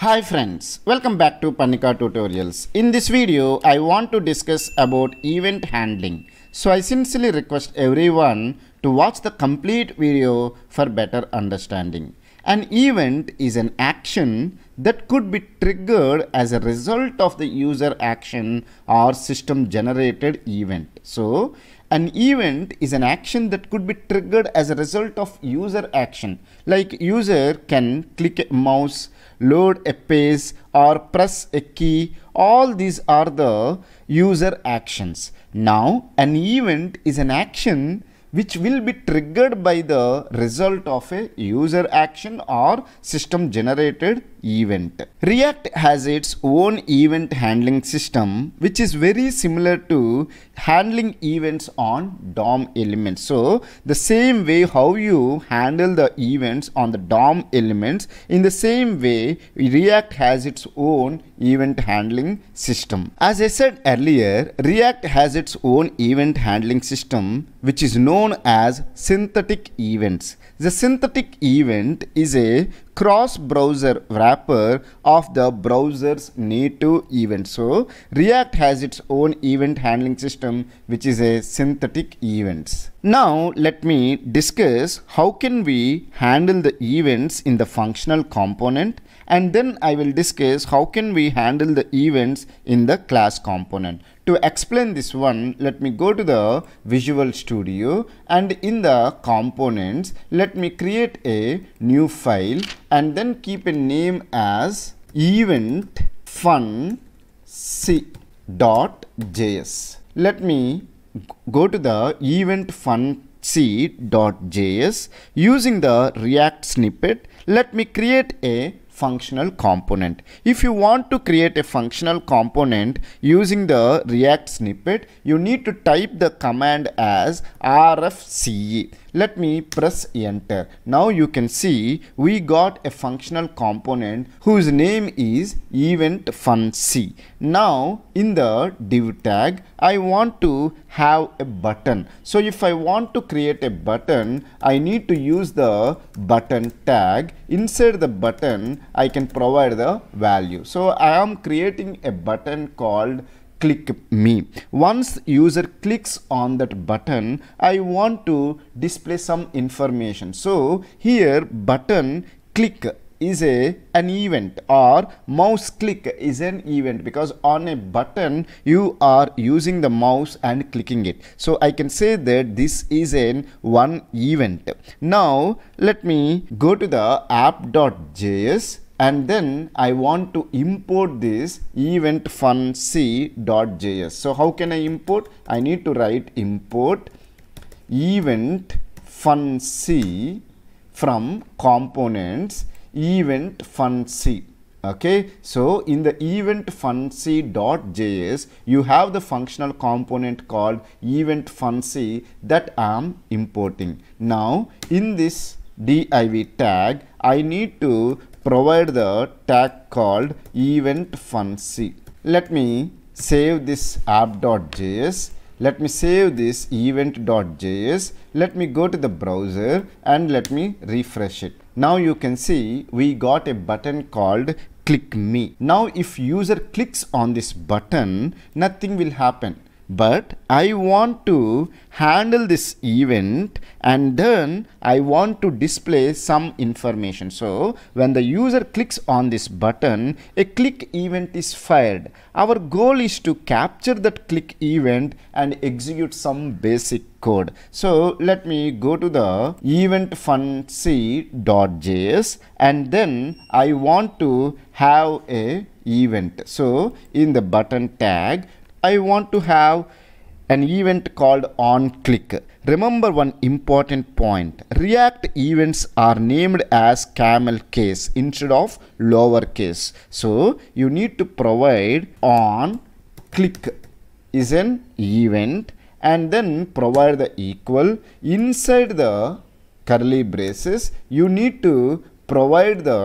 Hi friends, welcome back to Parnika Tutorials. In this video, I want to discuss about event handling. So I sincerely request everyone to watch the complete video for better understanding. An event is an action that could be triggered as a result of the user action or system generated event. So an event is an action that could be triggered as a result of user action. Like user can click a mouse, load a page or press a key. All these are the user actions. Now an event is an action which will be triggered by the result of a user action or system generated event. React has its own event handling system which is very similar to handling events on DOM elements. So the same way how you handle the events on the DOM elements in the same way React has its own event handling system. As I said earlier React has its own event handling system which is known as synthetic events. The synthetic event is a cross-browser wrapper of the browser's native event. So React has its own event handling system which is a synthetic events. Now let me discuss how can we handle the events in the functional component and then I will discuss how can we handle the events in the class component. To explain this one, let me go to the Visual Studio and in the components, let me create a new file and then keep a name as event fun c.js. Let me go to the event fun c.js using the react snippet let me create a functional component. If you want to create a functional component using the React snippet, you need to type the command as rfce. Let me press enter. Now you can see we got a functional component whose name is event func. Now in the div tag, I want to have a button. So if I want to create a button, I need to use the button tag. Inside the button, I can provide the value. So I am creating a button called click me. Once user clicks on that button, I want to display some information. So here button click is a an event or mouse click is an event because on a button you are using the mouse and clicking it so i can say that this is an one event now let me go to the app.js and then I want to import this event fun. So how can I import? I need to write import event fun c from components event fun c okay so in the event func.js you have the functional component called event func that i am importing now in this div tag i need to provide the tag called event func let me save this app.js let me save this event.js let me go to the browser and let me refresh it. Now you can see we got a button called click me. Now if user clicks on this button nothing will happen but I want to handle this event and then I want to display some information. So when the user clicks on this button, a click event is fired. Our goal is to capture that click event and execute some basic code. So let me go to the event func.js and then I want to have a event. So in the button tag, I want to have an event called on click. Remember one important point. React events are named as camel case instead of lowercase. So you need to provide on click is an event and then provide the equal inside the curly braces you need to provide the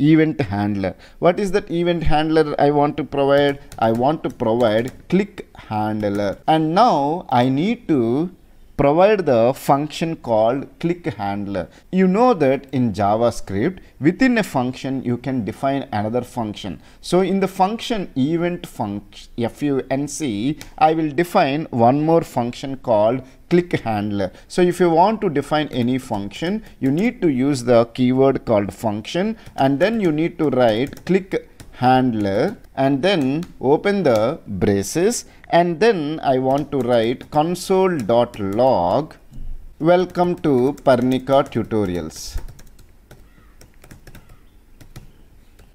event handler. What is that event handler i want to provide? I want to provide click handler. And now i need to provide the function called click handler. You know that in javascript within a function you can define another function. So in the function event function func i will define one more function called click handler. So if you want to define any function you need to use the keyword called function and then you need to write click handler and then open the braces and then I want to write console.log welcome to Parnika tutorials.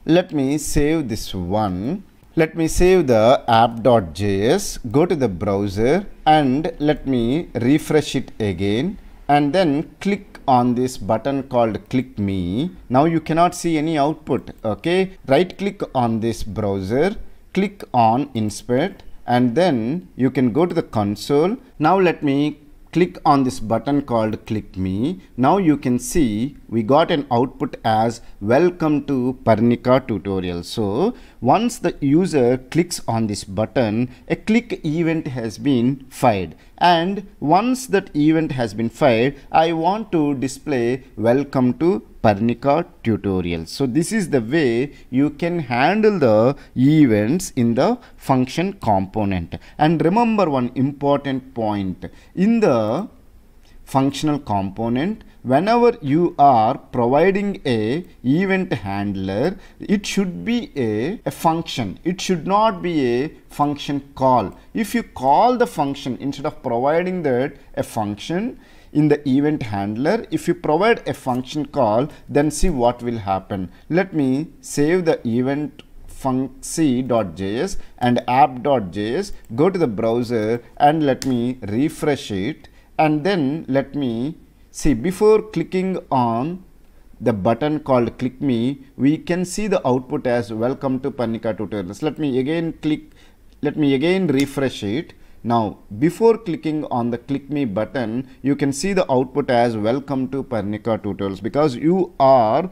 Let me save this one. Let me save the app.js, go to the browser and let me refresh it again. And then click on this button called click me. Now you cannot see any output okay? Right click on this browser. Click on inspect and then you can go to the console. Now let me click on this button called click me. Now you can see we got an output as welcome to Parnika tutorial. So once the user clicks on this button a click event has been fired and once that event has been fired I want to display welcome to Parnika tutorial. So this is the way you can handle the events in the function component. And remember one important point in the functional component. Whenever you are providing a event handler it should be a, a function. It should not be a function call. If you call the function instead of providing that a function in the event handler if you provide a function call then see what will happen. Let me save the event func.js and app.js go to the browser and let me refresh it and then let me see before clicking on the button called click me we can see the output as welcome to Parnika tutorials let me again click let me again refresh it now, before clicking on the click me button, you can see the output as welcome to Parnika tutorials because you are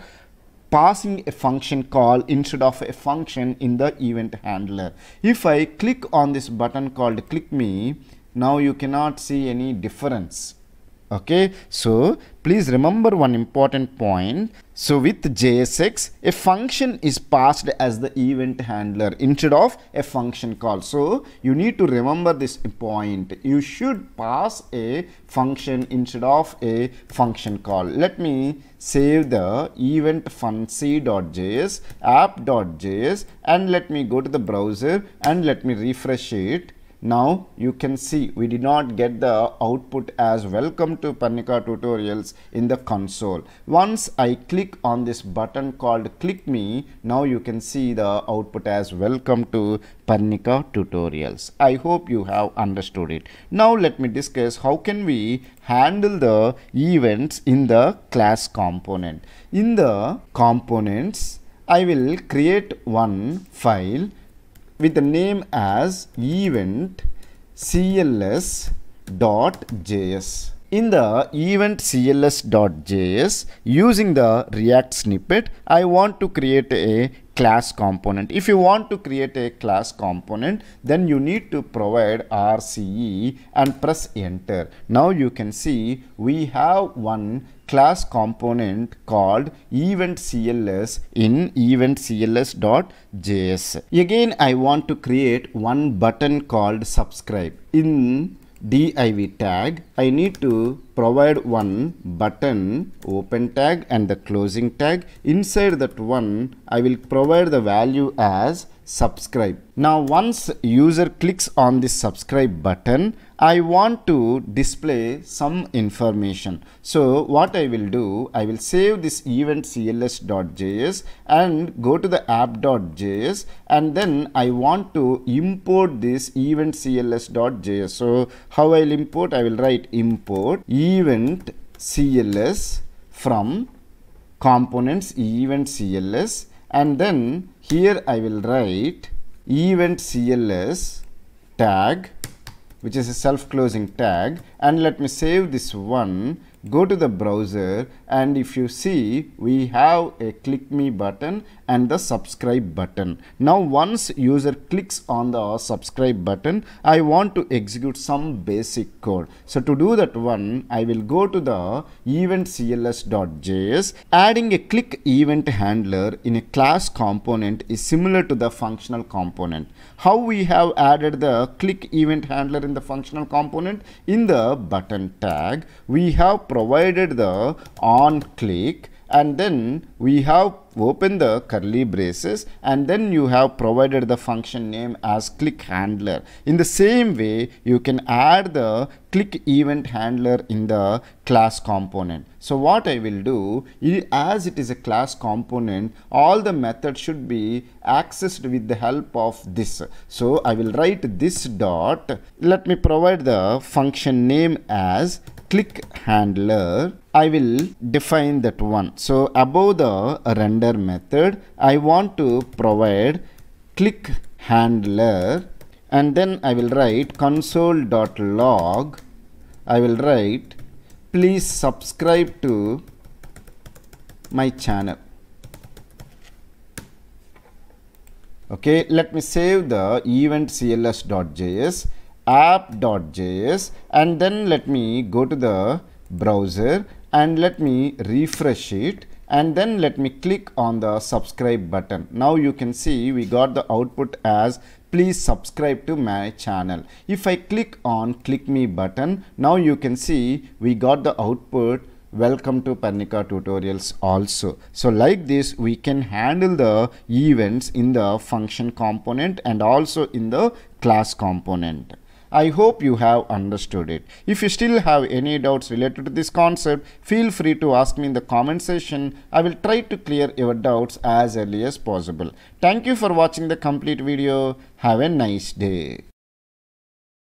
passing a function call instead of a function in the event handler. If I click on this button called click me, now you cannot see any difference. Okay? So please remember one important point. So with jsx a function is passed as the event handler instead of a function call. So you need to remember this point. You should pass a function instead of a function call. Let me save the event func.js app.js and let me go to the browser and let me refresh it now you can see we did not get the output as welcome to Parnika tutorials in the console. Once I click on this button called click me, now you can see the output as welcome to Parnika tutorials. I hope you have understood it. Now let me discuss how can we handle the events in the class component. In the components, I will create one file with the name as event cls.js. In the event cls.js using the react snippet I want to create a class component. If you want to create a class component then you need to provide RCE and press enter. Now you can see we have one class component called eventcls in eventcls.js. Again, I want to create one button called subscribe. In div tag, I need to provide one button open tag and the closing tag. Inside that one, I will provide the value as subscribe. Now once user clicks on this subscribe button, I want to display some information. So what I will do, I will save this event cls.js and go to the app.js and then I want to import this event cls.js. So how I'll import, I will write import event cls from components event cls and then here I will write event cls tag which is a self-closing tag. And let me save this one go to the browser and if you see we have a click me button and the subscribe button. Now once user clicks on the subscribe button, I want to execute some basic code. So to do that one, I will go to the event cls.js. Adding a click event handler in a class component is similar to the functional component. How we have added the click event handler in the functional component? In the button tag, we have provided the on click and then we have opened the curly braces and then you have provided the function name as click handler. In the same way you can add the click event handler in the class component. So what i will do as it is a class component all the methods should be accessed with the help of this. So i will write this dot. Let me provide the function name as click handler I will define that one. So above the render method, I want to provide click handler and then I will write console.log. I will write please subscribe to my channel. Okay, let me save the event cls.js app.js and then let me go to the browser and let me refresh it and then let me click on the subscribe button. Now you can see we got the output as please subscribe to my channel. If i click on click me button now you can see we got the output. Welcome to Parnika tutorials also. So like this we can handle the events in the function component and also in the class component I hope you have understood it. If you still have any doubts related to this concept, feel free to ask me in the comment section. I will try to clear your doubts as early as possible. Thank you for watching the complete video. Have a nice day.